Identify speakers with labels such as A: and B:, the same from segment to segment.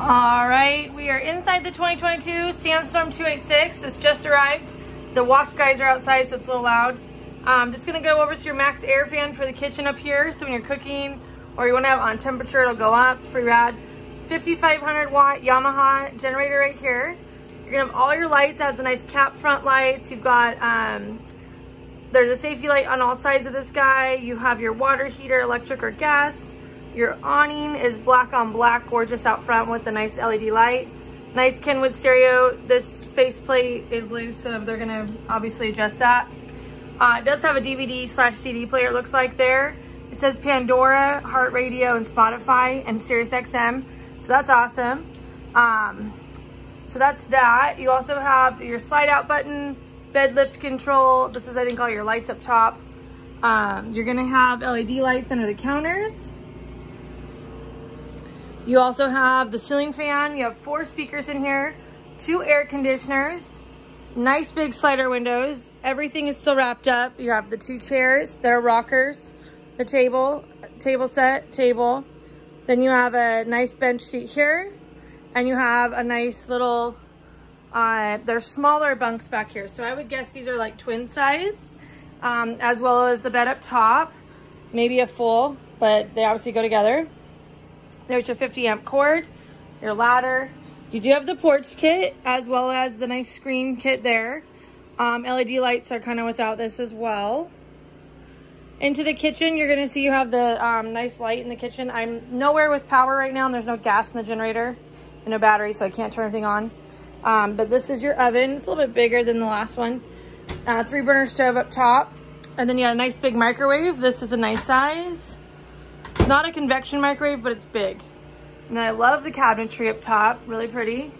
A: All right, we are inside the 2022 Sandstorm 286. This just arrived. The wash guys are outside, so it's a little loud. I'm just gonna go over to your MaxxAir fan for the kitchen up here. So when you're cooking or you wanna have on temperature, it'll go up, it's pretty rad. 5500 watt Yamaha generator right here. You're gonna have all your lights, it has a nice cap front lights. You've got, um, there's a safety light on all sides of this guy. You have your water heater, electric or gas. Your awning is black on black, gorgeous out front with a nice LED light. Nice Kenwood stereo. This faceplate is loose, so they're gonna obviously adjust that. Uh, it does have a DVD slash CD player, looks like there. It says Pandora, Heart Radio, and Spotify, and Sirius XM. So that's awesome. Um, so that's that. You also have your slide out button, bed lift control. This is, I think, all your lights up top. Um, you're gonna have LED lights under the counters. You also have the ceiling fan. You have four speakers in here, two air conditioners, nice big slider windows. Everything is still wrapped up. You have the two chairs that are rockers, the table, table set, table. Then you have a nice bench seat here and you have a nice little, uh, they're smaller bunks back here. So I would guess these are like twin size, um, as well as the bed up top, maybe a full, but they obviously go together. There's your 50 amp cord, your ladder. You do have the porch kit as well as the nice screen kit there. Um, LED lights are kind of without this as well. Into the kitchen, you're gonna see you have the um, nice light in the kitchen. I'm nowhere with power right now and there's no gas in the generator and no battery, so I can't turn anything on. Um, but this is your oven. It's a little bit bigger than the last one. Uh, three burner stove up top. And then you got a nice big microwave. This is a nice size not a convection microwave, but it's big. And I love the cabinetry up top, really pretty.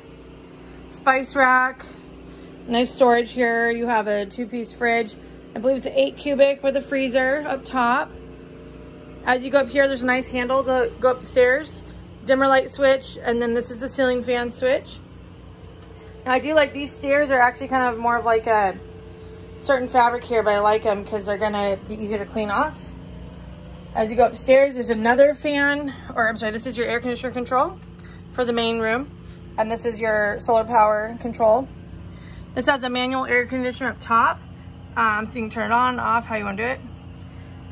A: Spice rack, nice storage here. You have a two-piece fridge. I believe it's an eight cubic with a freezer up top. As you go up here, there's a nice handle to go upstairs. Dimmer light switch, and then this is the ceiling fan switch. Now I do like these stairs are actually kind of more of like a certain fabric here, but I like them because they're gonna be easier to clean off. As you go upstairs, there's another fan, or I'm sorry, this is your air conditioner control for the main room. And this is your solar power control. This has a manual air conditioner up top. Um, so you can turn it on, off, how you wanna do it.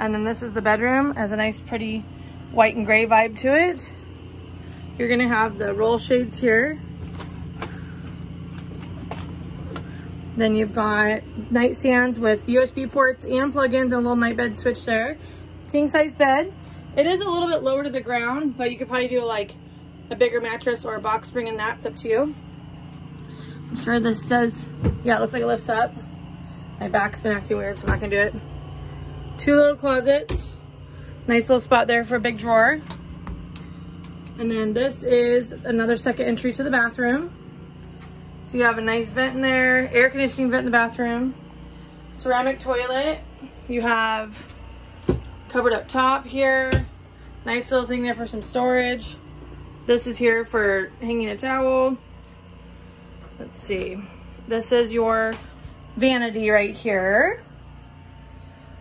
A: And then this is the bedroom, has a nice pretty white and gray vibe to it. You're gonna have the roll shades here. Then you've got nightstands with USB ports and plugins and a little night bed switch there king size bed. It is a little bit lower to the ground, but you could probably do like a bigger mattress or a box spring and that's up to you. I'm sure this does, yeah, it looks like it lifts up. My back's been acting weird, so I'm not gonna do it. Two little closets. Nice little spot there for a big drawer. And then this is another second entry to the bathroom. So you have a nice vent in there, air conditioning vent in the bathroom, ceramic toilet. You have Cupboard up top here. Nice little thing there for some storage. This is here for hanging a towel. Let's see. This is your vanity right here.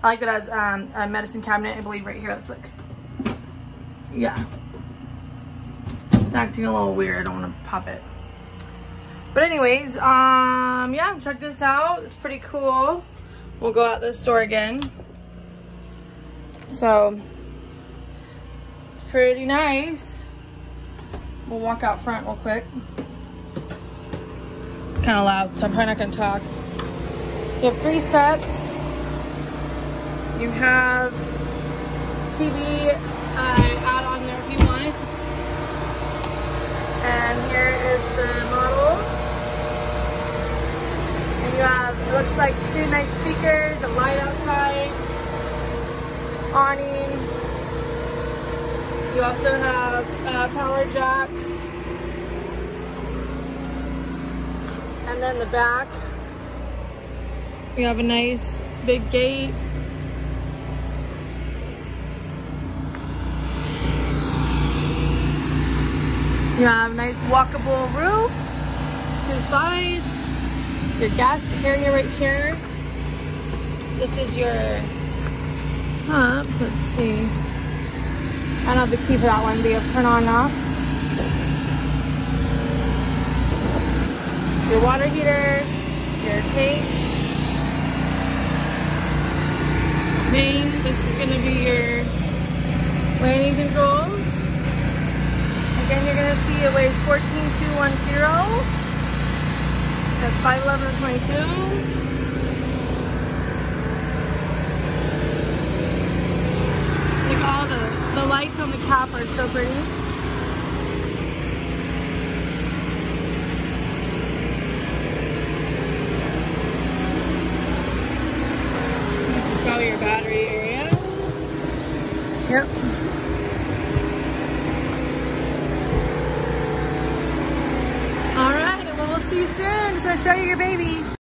A: I like that as um, a medicine cabinet, I believe, right here. Let's look. Yeah. It's acting a little weird. I don't want to pop it. But anyways, um, yeah, check this out. It's pretty cool. We'll go out the store again. So it's pretty nice. We'll walk out front real quick. It's kind of loud, so I'm probably not going to talk. You have three steps. You have TV uh, add on there if you want. And here is the model. And you have, it looks like two nice speakers, a light outside awning. You also have uh, power jacks. And then the back, you have a nice big gate. You have a nice walkable roof, two sides, your gas area right here. This is your Let's see. I don't have the key for that one, but you have turn on and off. your water heater, your tank, main. This is going to be your landing controls. Again, you're going to see it weighs 14210. That's 511 22. Look at all the, the lights on the cap are so pretty. This is probably your battery area. Yep. All right, well, we'll see you soon. Just want to show you your baby.